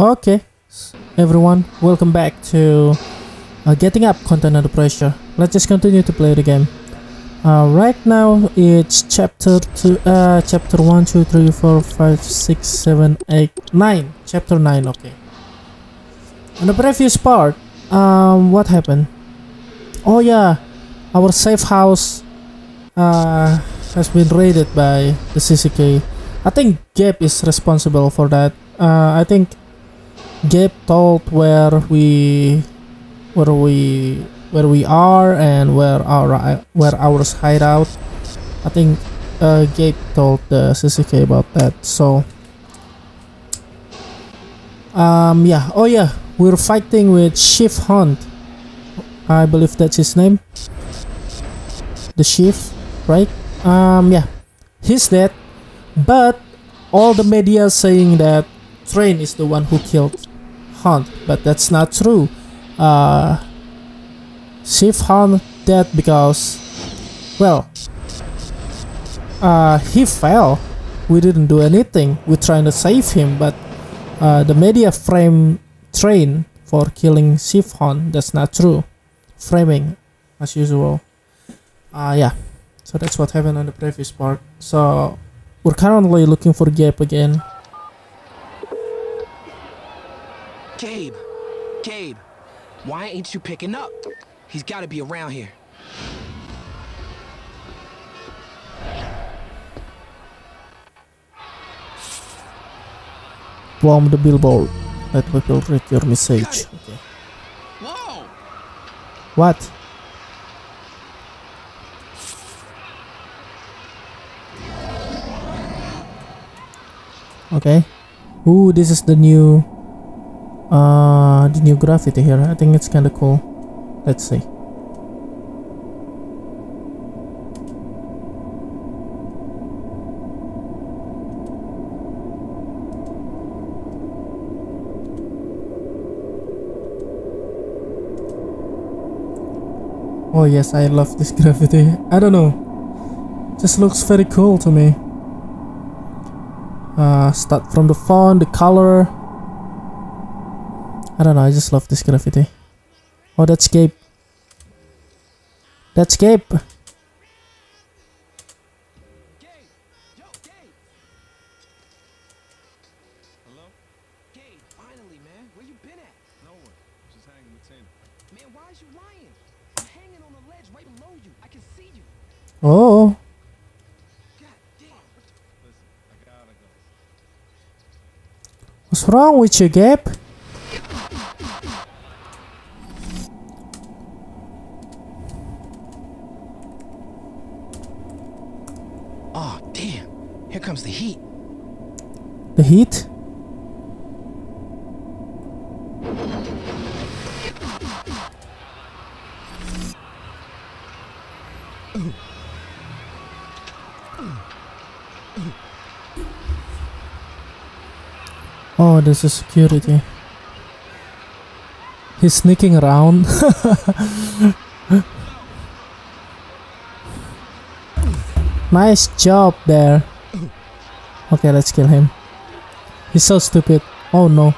Okay, everyone, welcome back to uh, Getting Up Content Under Pressure. Let's just continue to play the game. Uh, right now it's chapter two, uh, chapter one, two, three, four, five, six, seven, eight, nine. Chapter nine. Okay. In the previous part, um, what happened? Oh yeah, our safe house uh, has been raided by the CCK. I think Gabe is responsible for that. Uh, I think Gabe told where we where we where we are and where our where ours hideout. I think uh, Gabe told the CCK about that. So um yeah oh yeah we're fighting with Chief Hunt. I believe that's his name. The chief, right? Um yeah. He's dead. But all the media saying that Trane is the one who killed Hunt, but that's not true. Uh, Chief Hunt dead because, well, uh, he fell. We didn't do anything. We're trying to save him, but uh, the media frame Trane for killing Hunt. That's not true. Framing, as usual. Uh, yeah. So that's what happened on the previous part. So we're currently looking for Gabe again. Gabe, Gabe, why ain't you picking up? He's got to be around here. Bomb the billboard. Let people read your message. Okay. Whoa! What? Okay. Ooh, this is the new uh the new graffiti here. I think it's kind of cool. Let's see. Oh yes, I love this graffiti. I don't know. Just looks very cool to me. Uh, start from the font, the color. I don't know, I just love this graffiti. Oh, that's Gabe. That's Cape! Gabe. Oh. Gabe! Yo, Gabe! Hello? Gabe, man. Where you been at? Nowhere. Just hanging with Tina. Man, why is you lying? I'm hanging on the ledge right below you. I can see you. Oh, God damn. Listen, I gotta go. what's wrong with you, Gabe? Oh, damn. Here comes the heat. The heat? Oh, this is security. He's sneaking around. nice job there. Okay, let's kill him. He's so stupid. Oh no.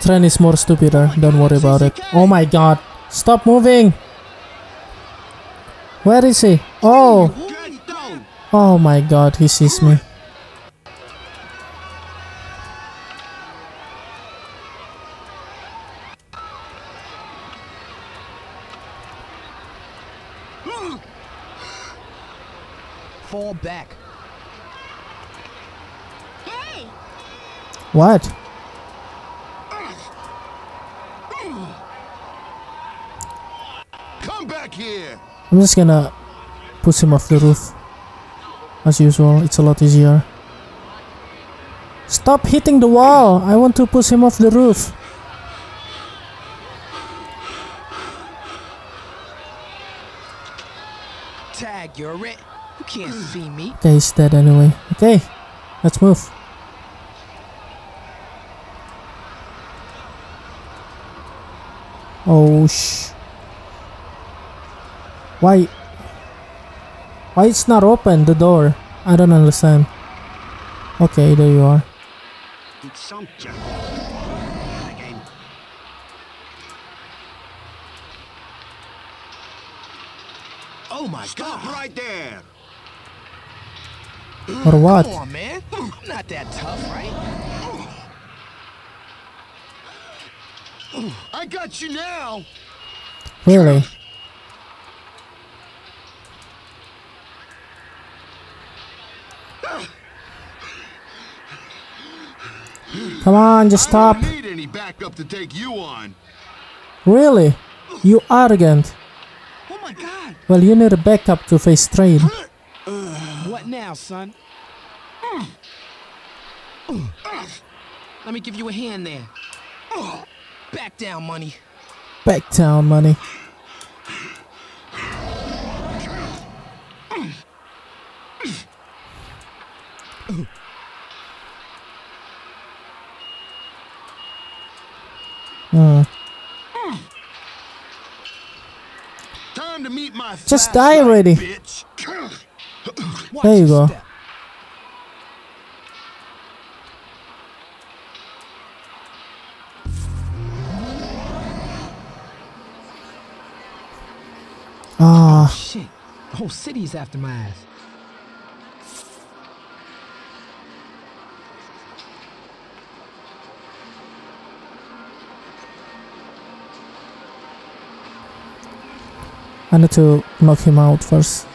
Trane is more stupider. Don't worry about it. Oh my god. Stop moving. Where is he? Oh. Oh my god, he sees me. Fall back. What? Come back here! I'm just gonna push him off the roof. As usual, it's a lot easier. Stop hitting the wall! I want to push him off the roof. Tag, you're it. You can't see me. Okay, he's dead anyway. Okay, let's move. Oh sh. Why? Why it's not open the door? I don't understand. Okay, there you are. Oh my Stop god. right there. Or what? Come on, man. Not that tough, right? I got you now. Really? Come on, just stop. I need any backup to take you on. Really? You arrogant. Oh my god. Well, you need a backup to face trade. What now, son? Let me give you a hand there. Back down, money. Back down, money. Time to meet my Just die already. bitch. There you go. Whole city's after my ass. I need to knock him out first.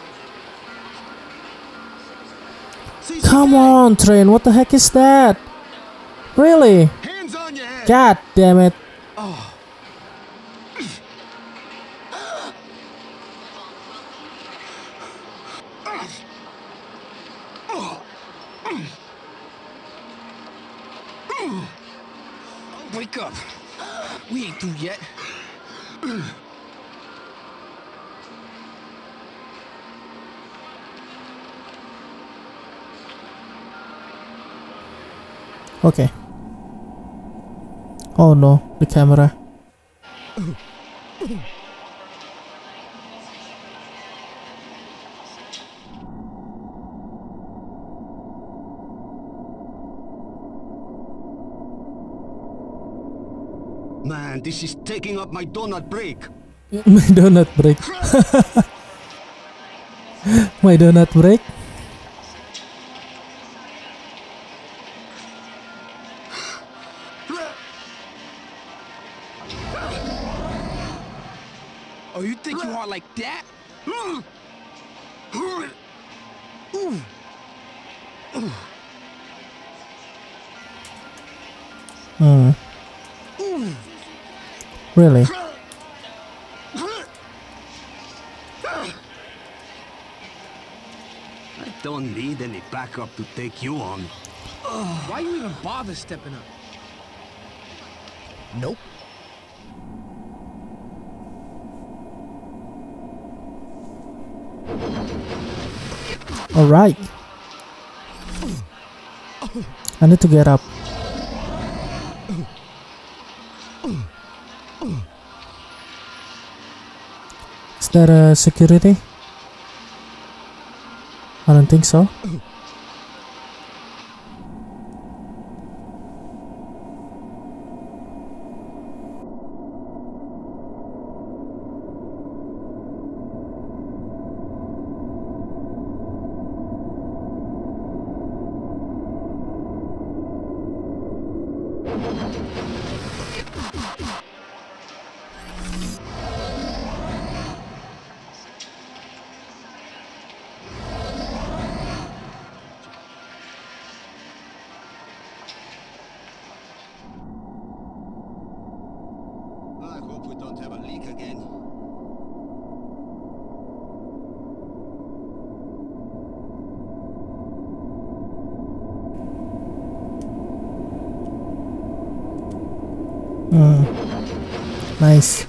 Come on, Trane. What the heck is that? Really? Hands on your head. God damn it. Wake Okay. Oh no, the camera. Man, this is taking up my donut break. My donut break. My donut break. Really? I don't need any backup to take you on. Why you even bother stepping up? Nope. Alright. I need to get up. There a uh, security? I don't think so. hope we don't have a leak again. Hmm. Nice.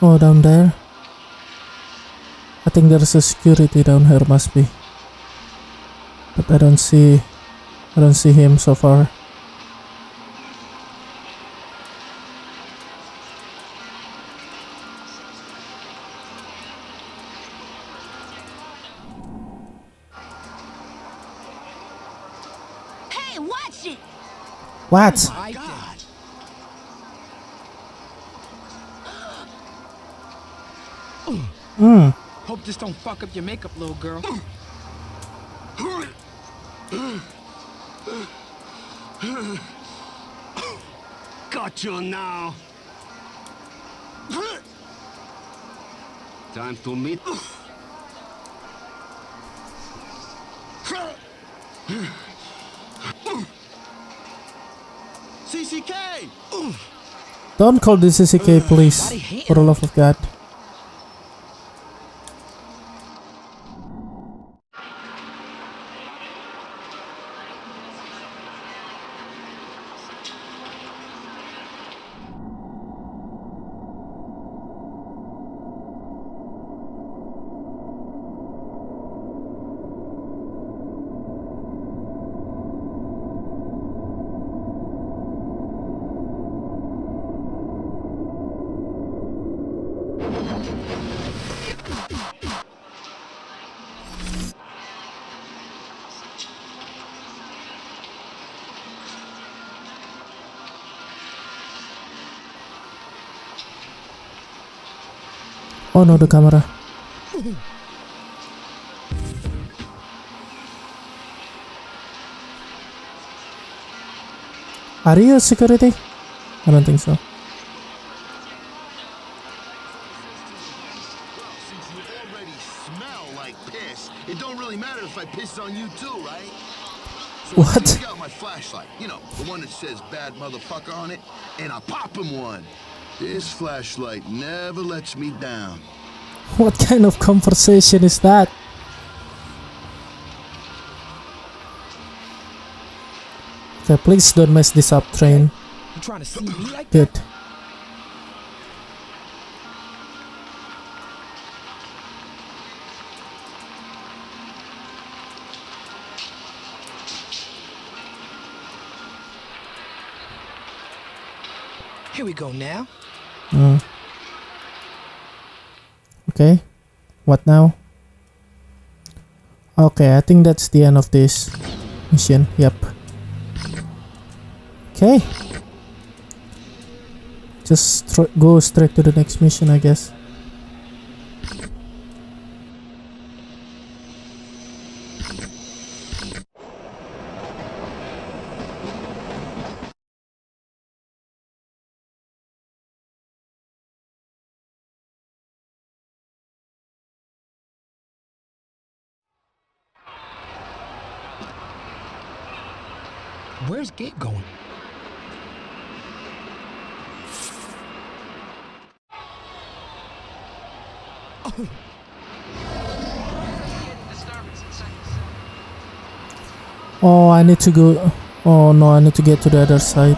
Oh, down there. I think there's a security down here, must be. I don't see I don't see him so far. Hey, watch it. What? Oh Hmm. Hope this don't fuck up your makeup, little girl. Got you now. Time to meet. CCK! Don't call this CCK, please. Why they hating For the love of God. Oh no, the camera. Are you a security? I don't think so. Since you already smell like piss, really I piss you too, right? So What? take out my flashlight, you know, the one that says bad motherfucker on it, and I pop him one. This flashlight never lets me down. What kind of conversation is that? Okay, please don't mess this up, Trane. You trying to see me like? Good. Here we go now. Mm. Okay. What now? Okay, I think that's the end of this mission. Yep. Okay. Just go straight to the next mission, I guess. Oh, I need to go. Oh no, I need to get to the other side.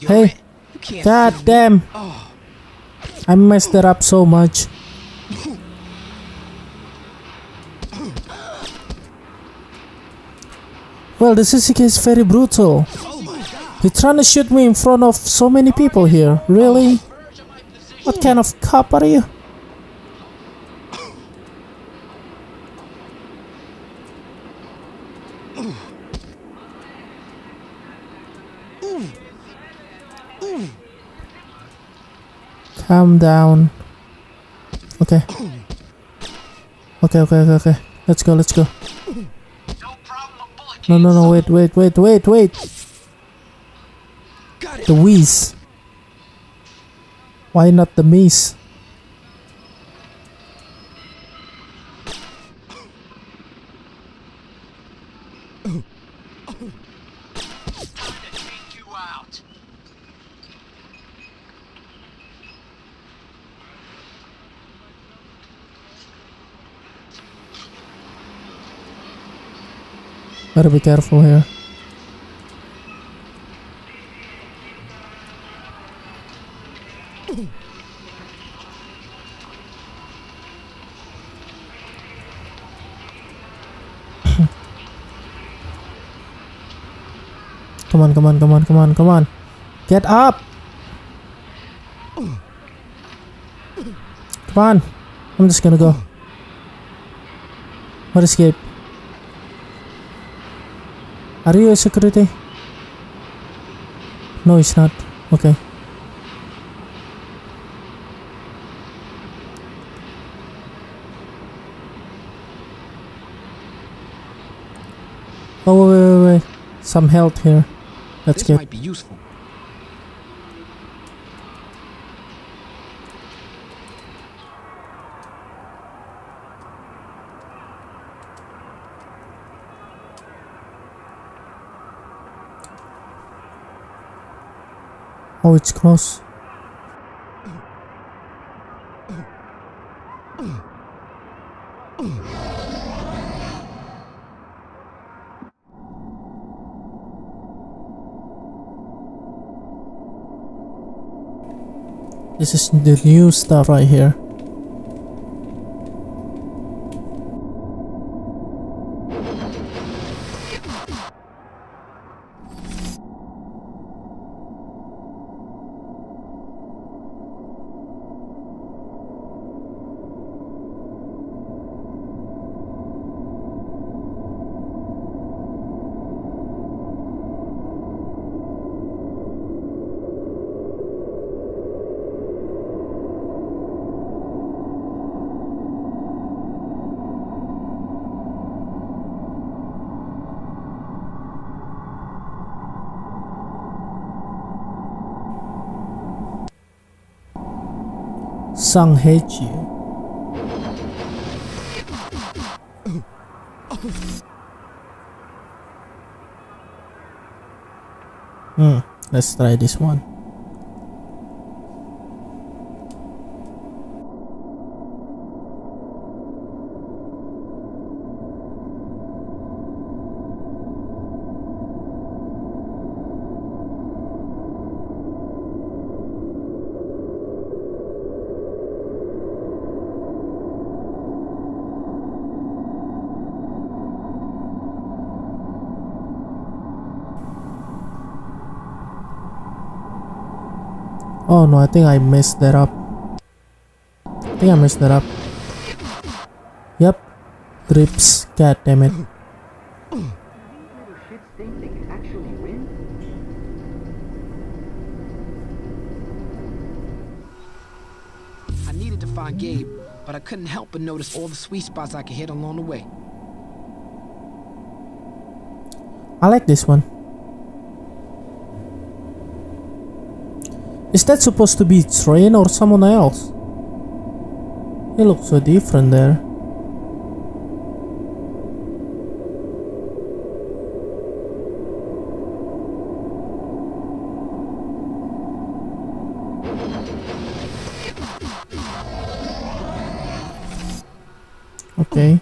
Hey. God damn! I messed it up so much. Well, the CCK is very brutal. He's trying to shoot me in front of so many people here. Really? What kind of cop are you? Calm down. Okay. Okay, okay, okay, okay. Let's go, let's go. No, no, no, wait, wait, wait, wait, wait. The wheeze. Why not the meese? Gotta be careful here. Come on, come on, come on, come on, come on. Get up! Come on. I'm just gonna go. What escape? Are you a security? No, it's not. Okay. Oh, wait, wait, wait. Some health here. Let's this get. might be useful. Oh, it's close. This is the new stuff right here. Sang Heji. Hmm, let's try this one. Oh no, I think I messed that up. I think I messed that up. Yep. Grips. God damn it. Little shits think they can actually win? I needed to find Gabe, but I couldn't help but notice all the sweet spots I could hit along the way. I like this one. Is that supposed to be Trane or someone else? He looks so different there. Okay.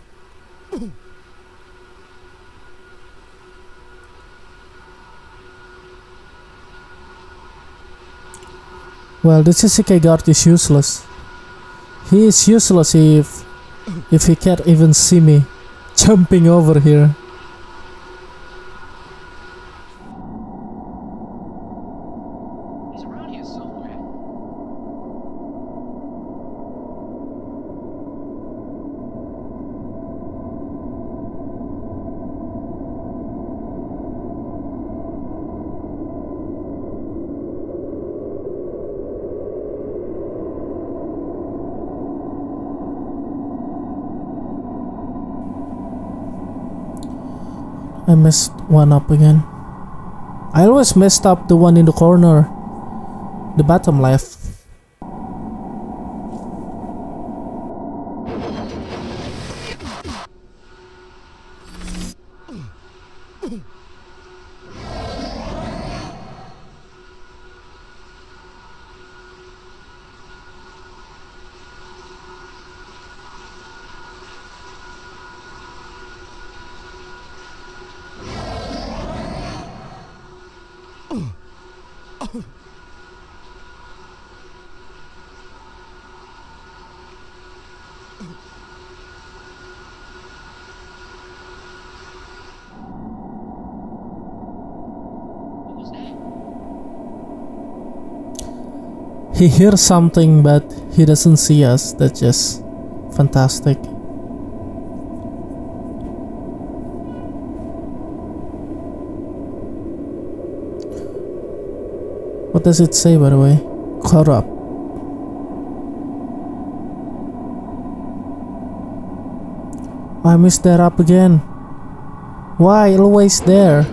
Well, this Sasuke guard is useless. He is useless if if he can't even see me jumping over here. He's around here somewhere. I messed one up again. I always messed up the one in the corner. The bottom left. he hears something but he doesn't see us. That's just fantastic. What does it say by the way? Corrupt. I missed that up again. Why always there?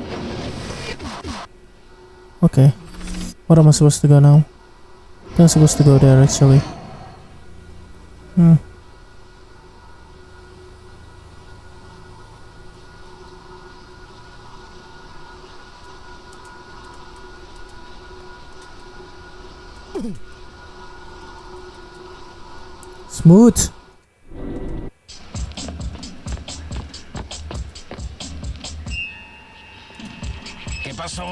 Okay. What am I supposed to go now? I'm supposed to go there actually. Hmm. Smooth. ¿Qué pasó?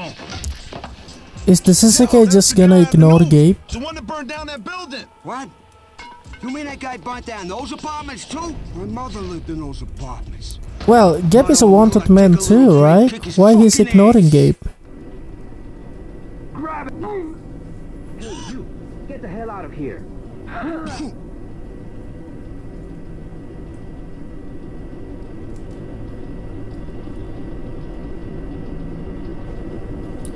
Is the Sasuke just gonna ignore Gabe? The one that burned down that building. What? You mean that guy burnt down those apartments too? My mother lived in those apartments. Well, Gabe is a wanted man too, right? Why he's ignoring Gabe? Grab it! Hey, you! Get the hell out of here!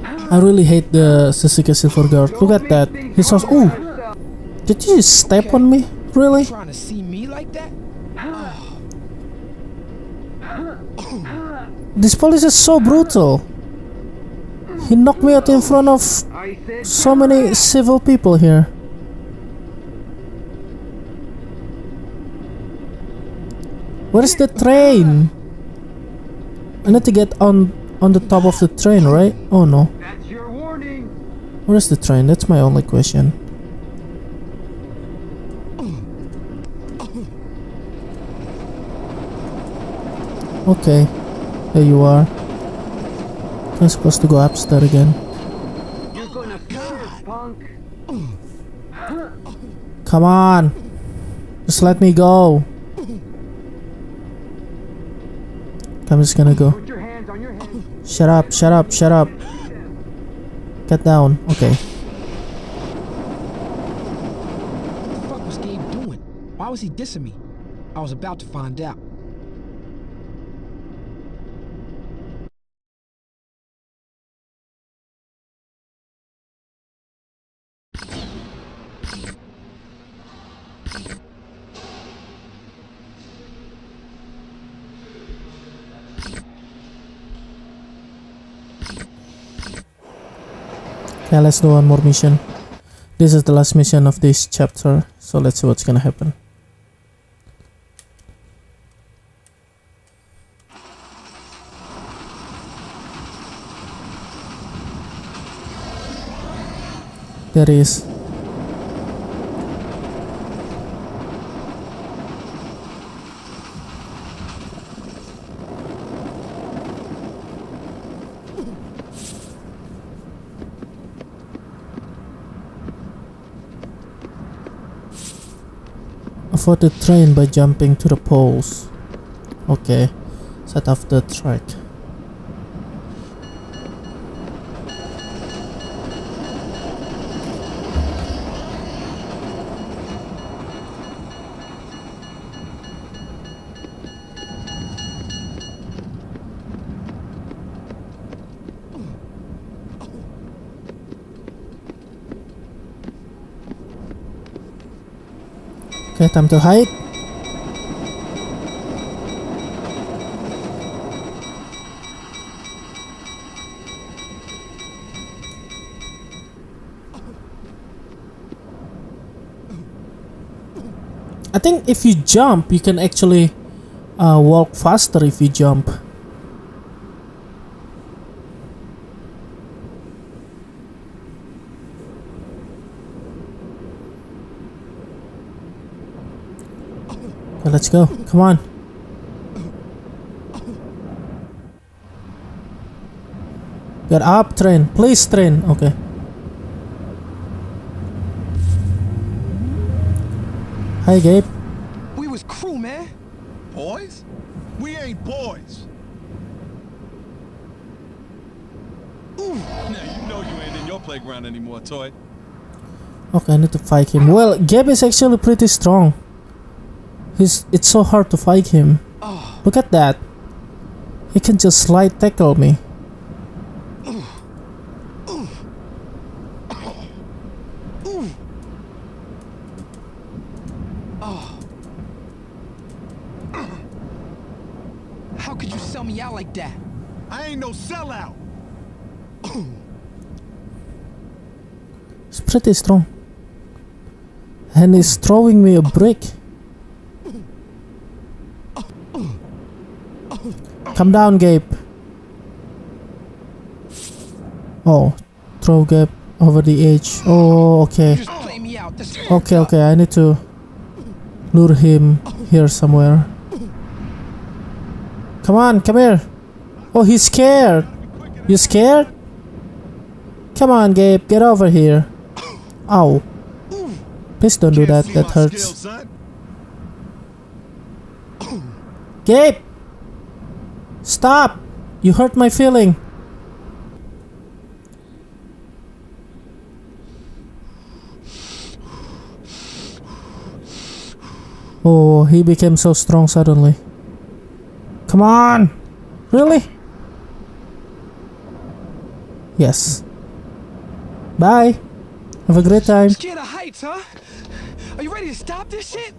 I really hate the Sasuke Silver Guard. Look at that. He's so. Ooh! Did you just step on me? Really? Trying to see me like that? This police is so brutal. He knocked me out in front of so many civil people here. Where's the train? I need to get on on the top of the train, right? Oh no. that's your warning! Where's the train? That's my only question. Okay, there you are. I'm supposed to go upstairs again. You're gonna this, punk! Come on, just let me go. I'm just gonna go. Shut up, shut up, shut up. Get down. Okay. What the fuck was Gabe doing? Why was he dissing me? I was about to find out. Let's do one more mission. This is the last mission of this chapter, so let's see what's gonna happen. There he is. Avoid the train by jumping to the poles. Okay, set off the track. Time to hide. I think if you jump, you can actually uh, walk faster if you jump. Okay, let's go. Come on. Get up, Trane. Please, Trane. Okay. Hi, Gabe. We was crew, man. Boys? We ain't boys. Ooh. Now you know you ain't in your playground anymore, toy. Okay, I need to fight him. Well, Gabe is actually pretty strong. He's, it's so hard to fight him. Look at that. He can just slide tackle me. How could you sell me out like that? I ain't no sellout. It's pretty strong. And he's throwing me a brick. Come down, Gabe. Oh, throw Gabe over the edge. Oh, okay. Just play me out. This Okay, okay, I need to lure him here somewhere. Come on, come here. Oh, he's scared. You scared? Come on, Gabe, get over here. Ow. Please don't do that, that hurts. Gabe! Stop! You hurt my feeling. Oh, he became so strong suddenly. Come on! Really? Yes. Bye. Have a great time. Scared of heights, huh? Are you ready to stop this shit?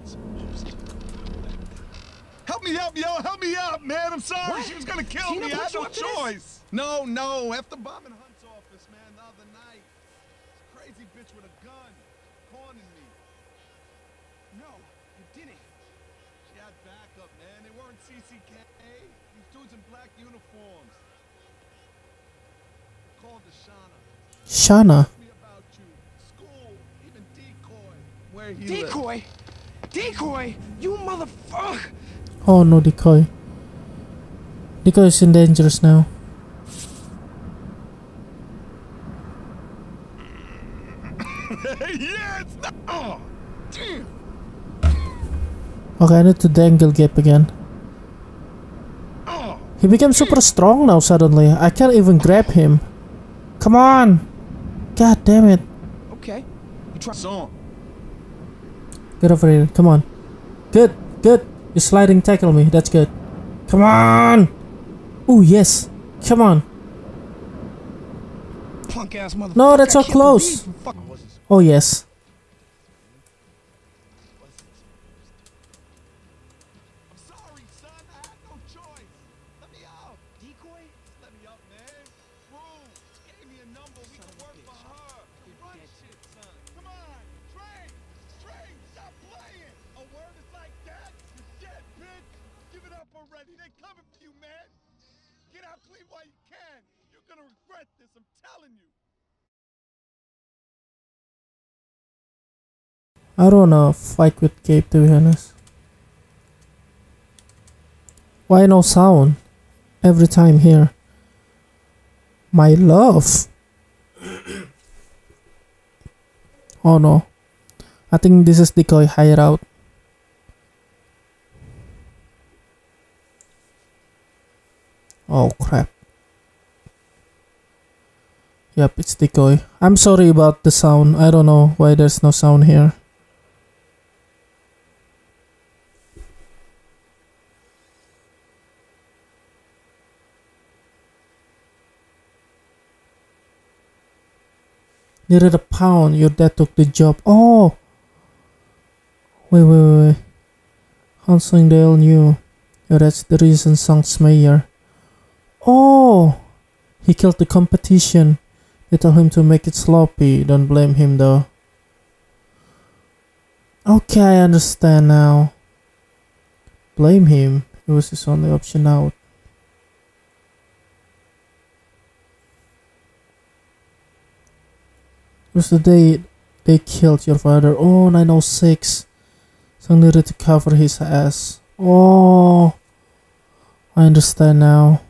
Help me out, yo. Help me out, man. I'm sorry. What? She was gonna kill Tina me. I had no up this? choice. No, no. After bombing Hunt's office, man, the other night, this crazy bitch with a gun cornered me. No, you didn't. She had backup, man. They weren't CCK. These dudes in black uniforms. Called to Shauna. Shana. Me about you. School, even decoy. Where he lives. Decoy? Decoy? You motherfucker! Oh no, decoy. Decoy is in dangerous now. yeah, it's not. Oh. Okay, I need to dangle Gabe again. Oh. He became super strong now suddenly. I can't even grab him. Come on! God damn it. Okay. You try. Song. Get over here. Come on. Good, good. You sliding tackle me. That's good. Come on! Oh, yes. Come on. Punk ass motherfucker. No, that's so close. believe you fuck- Oh, yes. I don't wanna fight with Gabe to be honest. Why no sound? Every time here. My love. oh no. I think this is decoy hideout. Oh crap. Yep, it's decoy. I'm sorry about the sound. I don't know why there's no sound here. Needed a pound. Your dad took the job. Oh! Wait, wait, wait. Hansingdale knew. That's the reason Sung's mayor. Oh! He killed the competition. They told him to make it sloppy. Don't blame him though. Okay, I understand now. Blame him. It was his only option out. Was the day they killed your father. Oh, 906. Sung needed to cover his ass. Oh, I understand now.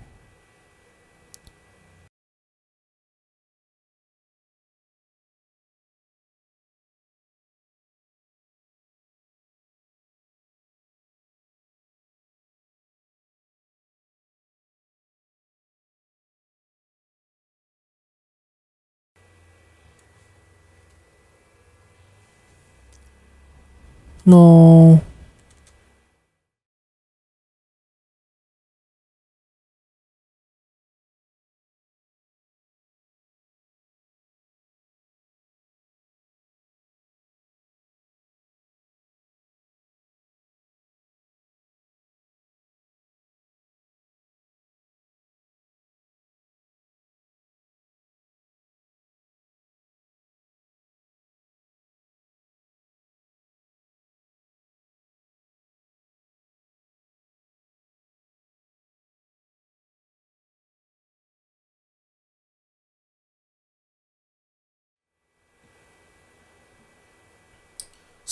No.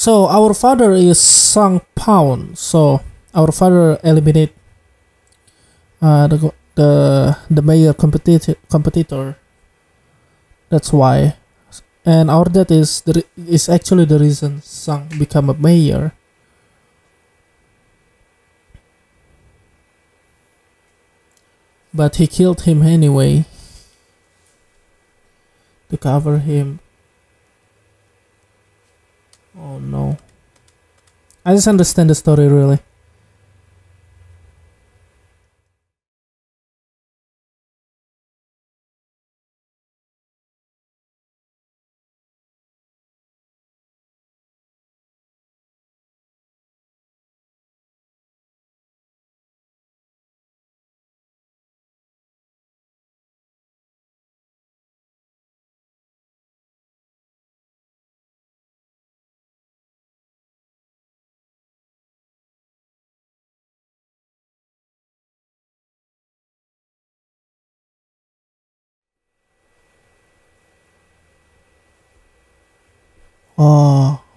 So our father is Sang Pound. So our father eliminate uh, the the the mayor competitor competitor. That's why, and our dad is the is actually the reason Sung become a mayor. But he killed him anyway to cover him. Oh no. I just understand the story really.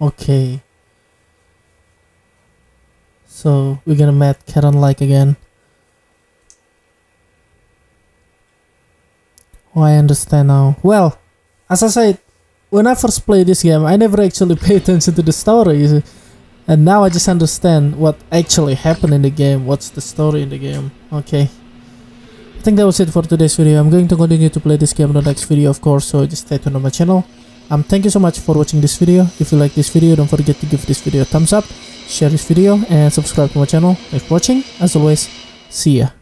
Okay. So we're gonna meet Karen like again. Oh, I understand now. Well, as I said, when I first played this game, I never actually paid attention to the story. And now I just understand what actually happened in the game. What's the story in the game? Okay. I think that was it for today's video. I'm going to continue to play this game in the next video, of course, so just stay tuned on my channel. Um, thank you so much for watching this video. If you like this video, don't forget to give this video a thumbs up, share this video, and subscribe to my channel. Thanks for watching. As always, see ya.